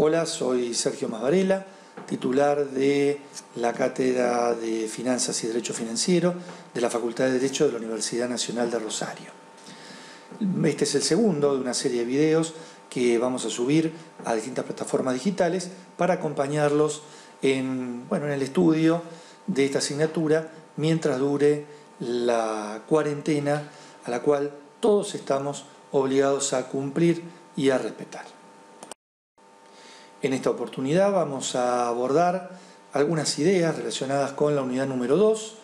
Hola, soy Sergio Masvarela, titular de la Cátedra de Finanzas y Derecho Financiero de la Facultad de Derecho de la Universidad Nacional de Rosario. Este es el segundo de una serie de videos que vamos a subir a distintas plataformas digitales para acompañarlos en, bueno, en el estudio de esta asignatura mientras dure la cuarentena a la cual todos estamos obligados a cumplir y a respetar. En esta oportunidad vamos a abordar algunas ideas relacionadas con la unidad número 2,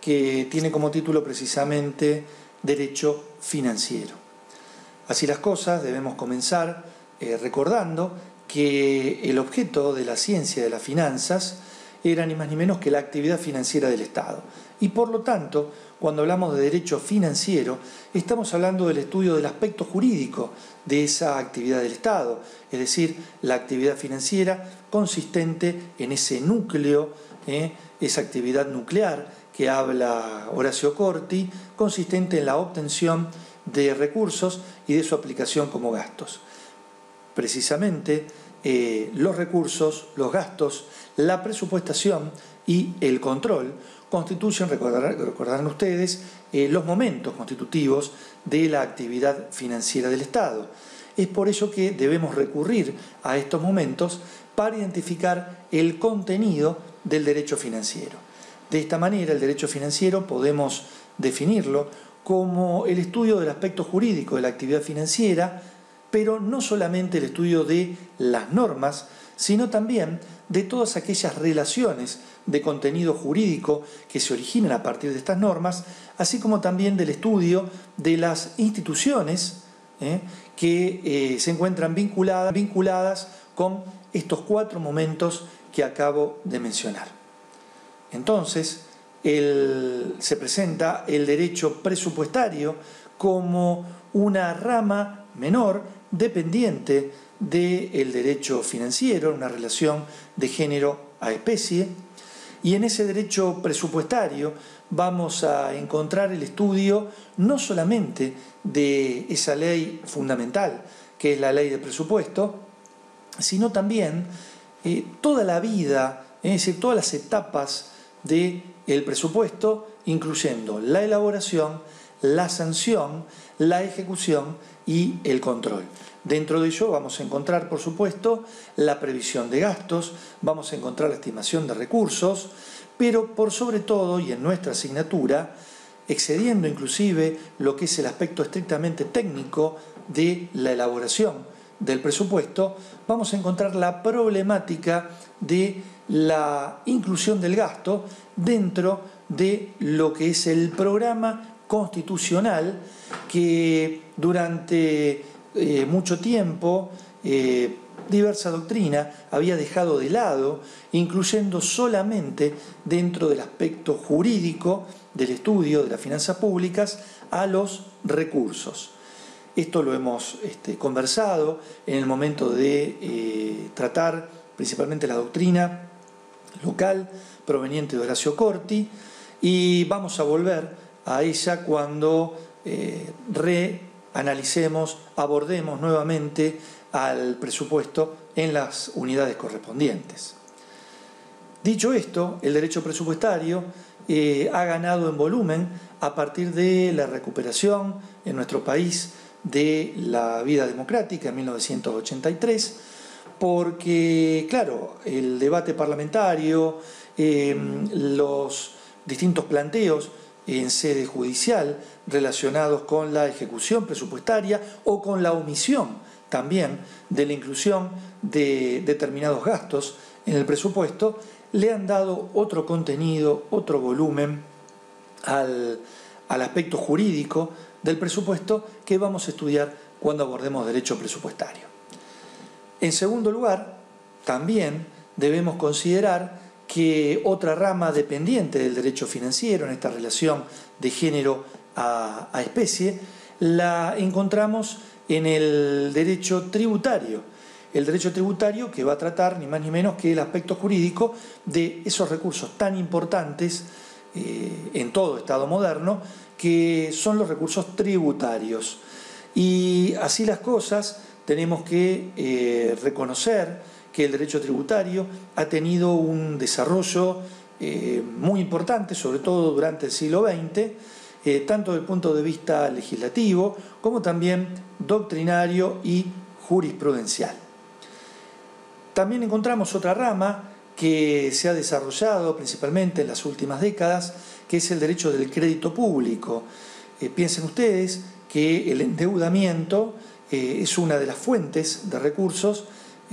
que tiene como título precisamente Derecho Financiero. Así las cosas, debemos comenzar eh, recordando que el objeto de la ciencia de las finanzas era ni más ni menos que la actividad financiera del Estado. Y por lo tanto, cuando hablamos de derecho financiero, estamos hablando del estudio del aspecto jurídico de esa actividad del Estado, es decir, la actividad financiera consistente en ese núcleo, ¿eh? esa actividad nuclear que habla Horacio Corti, consistente en la obtención de recursos y de su aplicación como gastos. Precisamente, eh, los recursos, los gastos, la presupuestación y el control constituyen, recordarán, ustedes, eh, los momentos constitutivos de la actividad financiera del Estado. Es por ello que debemos recurrir a estos momentos para identificar el contenido del derecho financiero. De esta manera, el derecho financiero podemos definirlo como el estudio del aspecto jurídico de la actividad financiera, pero no solamente el estudio de las normas, sino también de todas aquellas relaciones de contenido jurídico que se originan a partir de estas normas, así como también del estudio de las instituciones ¿eh? que eh, se encuentran vinculadas, vinculadas con estos cuatro momentos que acabo de mencionar. Entonces, se presenta el derecho presupuestario como una rama menor dependiente del derecho financiero, una relación de género a especie, y en ese derecho presupuestario vamos a encontrar el estudio no solamente de esa ley fundamental, que es la ley de presupuesto, sino también eh, toda la vida, es decir, todas las etapas del el presupuesto, incluyendo la elaboración, la sanción, la ejecución y el control. Dentro de ello vamos a encontrar, por supuesto, la previsión de gastos, vamos a encontrar la estimación de recursos, pero por sobre todo, y en nuestra asignatura, excediendo inclusive lo que es el aspecto estrictamente técnico de la elaboración del presupuesto, vamos a encontrar la problemática de la inclusión del gasto dentro de lo que es el programa constitucional que durante eh, mucho tiempo eh, diversa doctrina había dejado de lado, incluyendo solamente dentro del aspecto jurídico del estudio de las finanzas públicas a los recursos. Esto lo hemos este, conversado en el momento de eh, tratar principalmente la doctrina local proveniente de Horacio Corti y vamos a volver a ella cuando reanalicemos, abordemos nuevamente al presupuesto en las unidades correspondientes. Dicho esto, el derecho presupuestario eh, ha ganado en volumen a partir de la recuperación en nuestro país de la vida democrática en 1983, porque, claro, el debate parlamentario, eh, los distintos planteos en sede judicial relacionados con la ejecución presupuestaria o con la omisión también de la inclusión de determinados gastos en el presupuesto, le han dado otro contenido, otro volumen al, aspecto jurídico del presupuesto que vamos a estudiar cuando abordemos derecho presupuestario. En segundo lugar, también debemos considerar que otra rama dependiente del derecho financiero en esta relación de género a, especie la encontramos en el derecho tributario. El derecho tributario que va a tratar ni más ni menos que el aspecto jurídico de esos recursos tan importantes eh, en todo Estado moderno, que son los recursos tributarios. Y así las cosas, tenemos que eh, reconocer que el derecho tributario ha tenido un desarrollo eh, muy importante, sobre todo durante el siglo XX, eh, tanto desde el punto de vista legislativo como también doctrinario y jurisprudencial. También encontramos otra rama que se ha desarrollado principalmente en las últimas décadas, que es el derecho del crédito público. piensen ustedes que el endeudamiento es una de las fuentes de recursos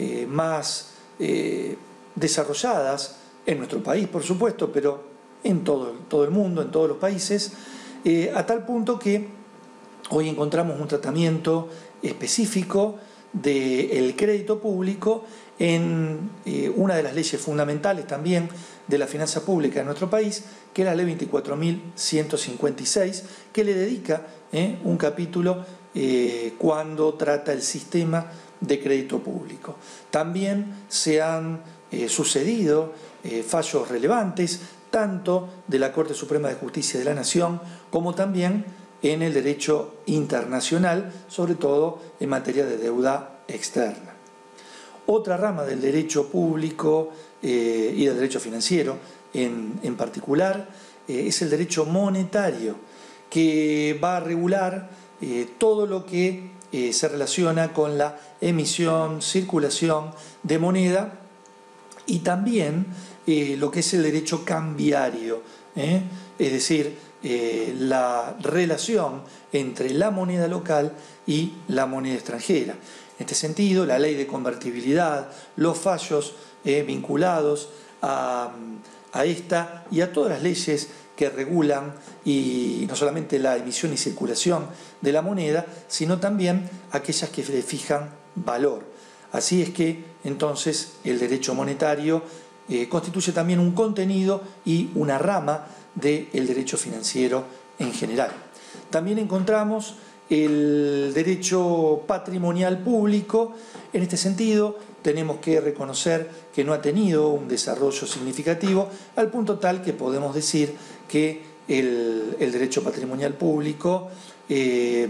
eh, más eh, desarrolladas en nuestro país, por supuesto, pero en todo, el mundo, en todos los países, eh, a tal punto que hoy encontramos un tratamiento específico del crédito público en una de las leyes fundamentales también de la finanza pública en nuestro país, que es la ley 24.156, que le dedica un capítulo cuando trata el sistema de crédito público. También se han eh, sucedido eh, fallos relevantes tanto de la Corte Suprema de Justicia de la Nación como también en el derecho internacional, sobre todo en materia de deuda externa. Otra rama del derecho público eh, y del derecho financiero en, en particular es el derecho monetario, que va a regular todo lo que eh, se relaciona con la emisión, circulación de moneda y también eh, lo que es el derecho cambiario, ¿eh? es decir, la relación entre la moneda local y la moneda extranjera. En este sentido, la ley de convertibilidad, los fallos vinculados a, a esta y a todas las leyes que regulan y no solamente la emisión y circulación de la moneda, sino también aquellas que le fijan valor. Así es que entonces el derecho monetario eh, constituye también un contenido y una rama del derecho financiero en general. También encontramos el derecho patrimonial público. En este sentido, tenemos que reconocer que no ha tenido un desarrollo significativo al punto tal que podemos decir que el, derecho patrimonial público, eh,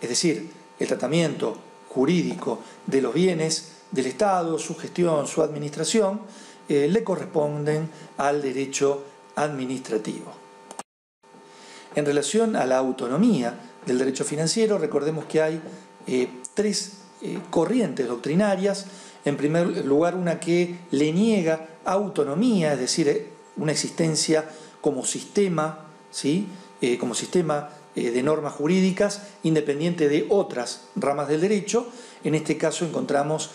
es decir, el tratamiento jurídico de los bienes del Estado, su gestión, su administración, eh, le corresponden al derecho administrativo. En relación a la autonomía del derecho financiero, recordemos que hay eh, tres corrientes doctrinarias. En primer lugar, una que le niega autonomía, es decir, una existencia como sistema, ¿sí? Eh, como sistema eh, de normas jurídicas independiente de otras ramas del derecho. En este caso encontramos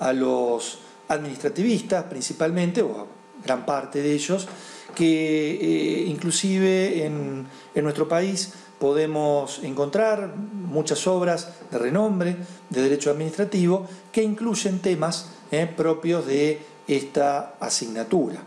a los administrativistas principalmente, o a gran parte de ellos, que eh, inclusive en, en nuestro país podemos encontrar muchas obras de renombre de derecho administrativo que incluyen temas propios de esta asignatura.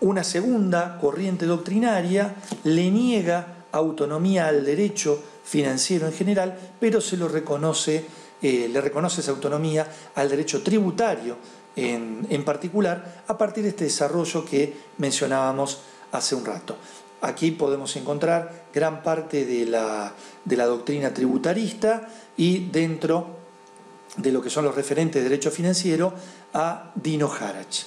Una segunda corriente doctrinaria le niega autonomía al derecho financiero en general, pero se lo reconoce, eh, le reconoce esa autonomía al derecho tributario en, particular, a partir de este desarrollo que mencionábamos hace un rato. Aquí podemos encontrar gran parte de la, doctrina tributarista y dentro de lo que son los referentes de derecho financiero a Dino Harach.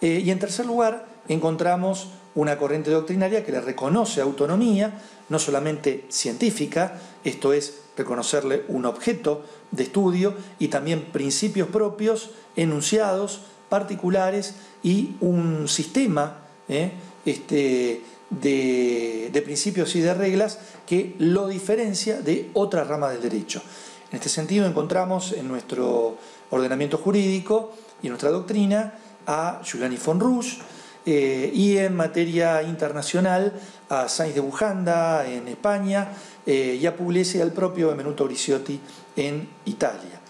Eh, y en tercer lugar, encontramos una corriente doctrinaria que le reconoce autonomía, no solamente científica, esto es reconocerle un objeto de estudio y también principios propios, enunciados, particulares y un sistema ¿eh? este, de, de, principios y de reglas que lo diferencia de otra rama del derecho. En este sentido encontramos en nuestro ordenamiento jurídico y en nuestra doctrina a Giuliani von Rouge, eh, y en materia internacional a Sainz de Bujanda en España eh, y a al propio Benvenuto Griciotti en Italia.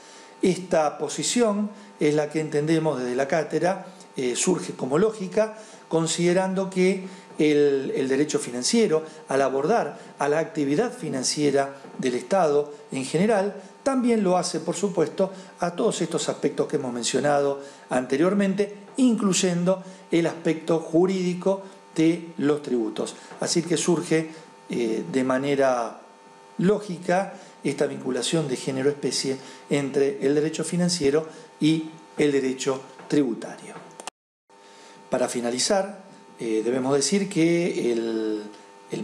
Esta posición es la que entendemos desde la cátedra, eh, surge como lógica, considerando que el, derecho financiero, al abordar a la actividad financiera del Estado en general, también lo hace, por supuesto, a todos estos aspectos que hemos mencionado anteriormente, incluyendo el aspecto jurídico de los tributos. Así que surge eh, de manera lógica esta vinculación de género-especie entre el derecho financiero y el derecho tributario. Para finalizar, eh, debemos decir que el,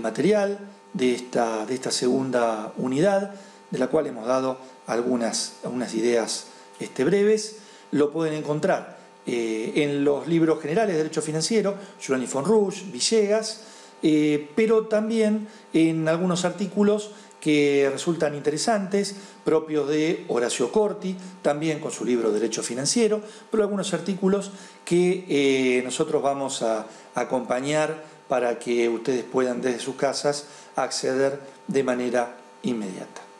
material de esta, de esta, segunda unidad, de la cual hemos dado algunas, algunas ideas este, breves, lo pueden encontrar eh, en los libros generales de Derecho Financiero, Giovanni von Rouge, Villegas, eh, pero también en algunos artículos que resultan interesantes, propios de Horacio Corti, también con su libro Derecho Financiero, pero algunos artículos que eh, nosotros vamos a acompañar para que ustedes puedan desde sus casas acceder de manera inmediata.